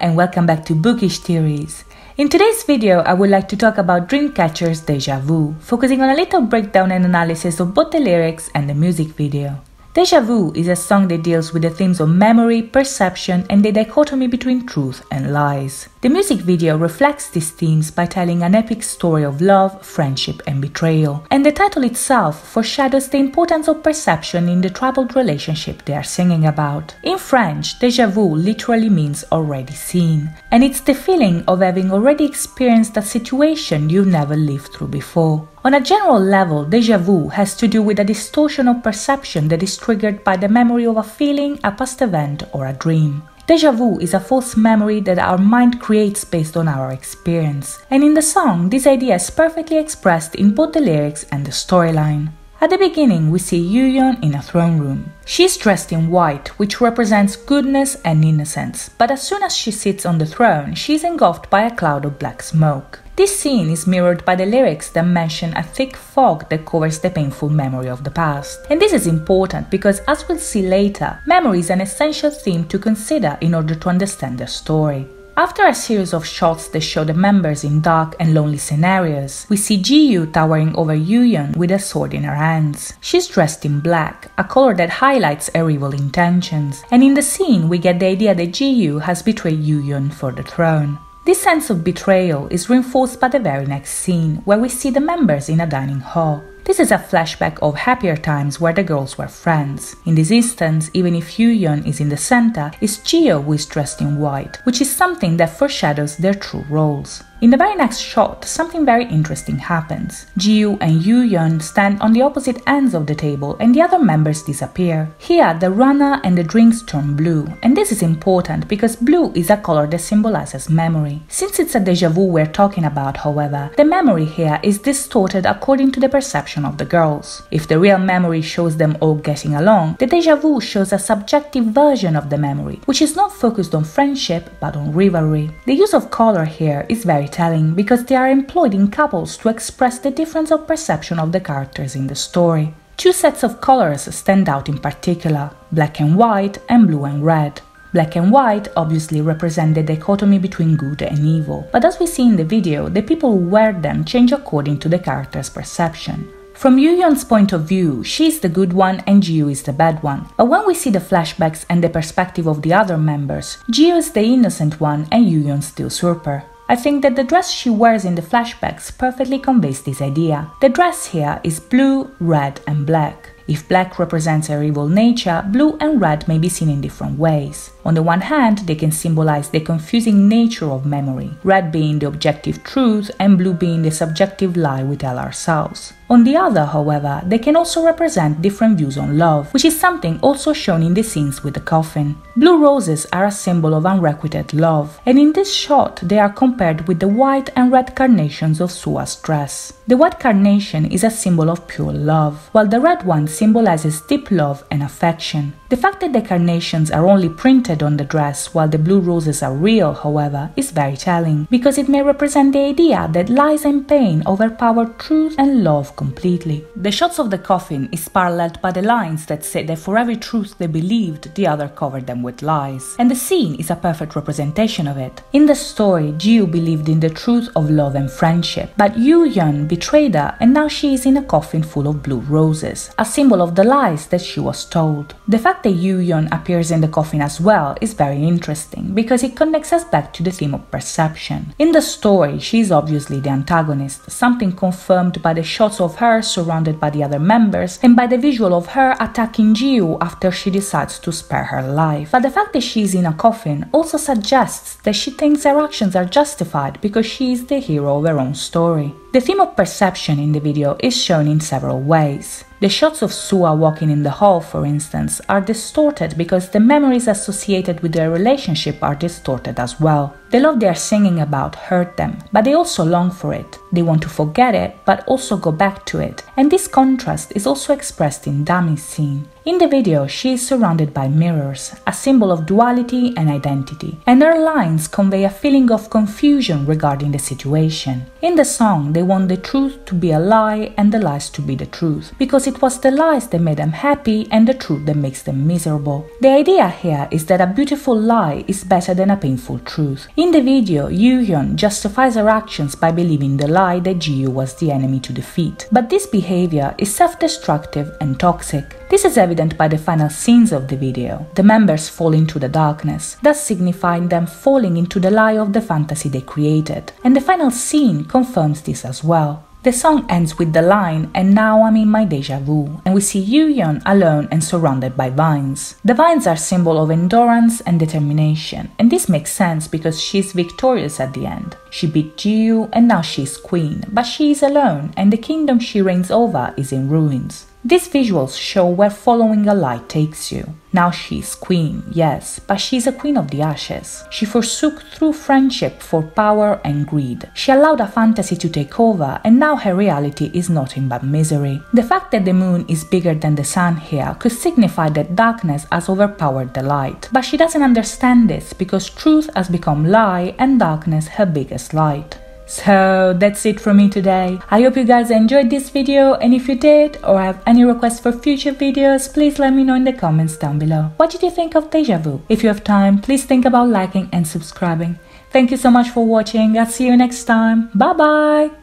and welcome back to Bookish Theories. In today's video, I would like to talk about Dreamcatcher's Deja Vu, focusing on a little breakdown and analysis of both the lyrics and the music video. Deja Vu is a song that deals with the themes of memory, perception, and the dichotomy between truth and lies. The music video reflects these themes by telling an epic story of love, friendship, and betrayal, and the title itself foreshadows the importance of perception in the troubled relationship they are singing about. In French, deja vu literally means already seen, and it's the feeling of having already experienced a situation you've never lived through before. On a general level, deja vu has to do with a distortion of perception that is triggered by the memory of a feeling, a past event, or a dream. Deja vu is a false memory that our mind creates based on our experience, and in the song, this idea is perfectly expressed in both the lyrics and the storyline. At the beginning, we see Yoohyeon in a throne room. She's dressed in white, which represents goodness and innocence, but as soon as she sits on the throne, she's engulfed by a cloud of black smoke. This scene is mirrored by the lyrics that mention a thick fog that covers the painful memory of the past. And this is important because, as we'll see later, memory is an essential theme to consider in order to understand the story. After a series of shots that show the members in dark and lonely scenarios, we see JiU towering over Yoohyeon with a sword in her hands. She's dressed in black, a color that highlights her evil intentions, and in the scene we get the idea that JiU has betrayed Yoohyeon for the throne. This sense of betrayal is reinforced by the very next scene, where we see the members in a dining hall. This is a flashback of happier times where the girls were friends. In this instance, even if Yoohyeon is in the center, it's JiU who is dressed in white, which is something that foreshadows their true roles. In the very next shot, something very interesting happens. JiU and Yoohyeon stand on the opposite ends of the table and the other members disappear. Here, the runner and the drinks turn blue, and this is important because blue is a color that symbolizes memory. Since it's a deja vu we're talking about, however, the memory here is distorted according to the perception of the girls. If the real memory shows them all getting along, the deja vu shows a subjective version of the memory, which is not focused on friendship but on rivalry. The use of color here is very telling because they are employed in couples to express the difference of perception of the characters in the story. Two sets of colors stand out in particular black and white and blue and red. Black and white obviously represent the dichotomy between good and evil, but as we see in the video, the people who wear them change according to the character's perception. From Yoohyeon's point of view, she is the good one and JiU is the bad one. But when we see the flashbacks and the perspective of the other members, JiU is the innocent one and Yoohyeon's the usurper. I think that the dress she wears in the flashbacks perfectly conveys this idea. The dress here is blue, red, and black. If black represents her evil nature, blue and red may be seen in different ways. On the one hand, they can symbolize the confusing nature of memory, red being the objective truth and blue being the subjective lie we tell ourselves. On the other, however, they can also represent different views on love, which is something also shown in the scenes with the coffin. Blue roses are a symbol of unrequited love, and in this shot they are compared with the white and red carnations of Sua's dress. The white carnation is a symbol of pure love, while the red one symbolizes deep love and affection. The fact that the carnations are only printed on the dress while the blue roses are real, however, is very telling, because it may represent the idea that lies and pain overpower truth and love completely. The shots of the coffin is paralleled by the lines that say that for every truth they believed, the other covered them with lies. And the scene is a perfect representation of it. In the story, Jiu believed in the truth of love and friendship, but Yoohyeon betrayed her and now she is in a coffin full of blue roses, a symbol of the lies that she was told. The fact fact that Yoohyeon appears in the coffin as well is very interesting because it connects us back to the theme of perception. In the story, she is obviously the antagonist, something confirmed by the shots of her surrounded by the other members and by the visual of her attacking Jiu after she decides to spare her life. But the fact that she is in a coffin also suggests that she thinks her actions are justified because she is the hero of her own story. The theme of perception in the video is shown in several ways. The shots of Sua walking in the hall, for instance, are distorted because the memories associated with their relationship are distorted as well. The love they are singing about hurt them, but they also long for it. They want to forget it, but also go back to it. And this contrast is also expressed in Dami's scene. In the video, she is surrounded by mirrors, a symbol of duality and identity, and her lines convey a feeling of confusion regarding the situation. In the song, they want the truth to be a lie and the lies to be the truth, because it was the lies that made them happy and the truth that makes them miserable. The idea here is that a beautiful lie is better than a painful truth. In the video, Yoohyeon justifies her actions by believing the lie that JiU was the enemy to defeat, but this behavior is self-destructive and toxic. This is evident by the final scenes of the video. The members fall into the darkness, thus signifying them falling into the lie of the fantasy they created. And the final scene confirms this as well. The song ends with the line, and now I'm in my deja vu, and we see Yoohyeon alone and surrounded by vines. The vines are symbol of endurance and determination, and this makes sense because she's victorious at the end. She beat JiU and now she's queen, but she is alone and the kingdom she reigns over is in ruins. These visuals show where following a light takes you. Now she's queen, yes, but she's a queen of the ashes. She forsook true friendship for power and greed. She allowed a fantasy to take over, and now her reality is nothing but misery. The fact that the moon is bigger than the sun here could signify that darkness has overpowered the light. But she doesn't understand this because truth has become lie and darkness her biggest light. So that's it from me today. I hope you guys enjoyed this video and if you did or have any requests for future videos, please let me know in the comments down below. What did you think of Deja Vu? If you have time, please think about liking and subscribing. Thank you so much for watching. I'll see you next time. Bye bye.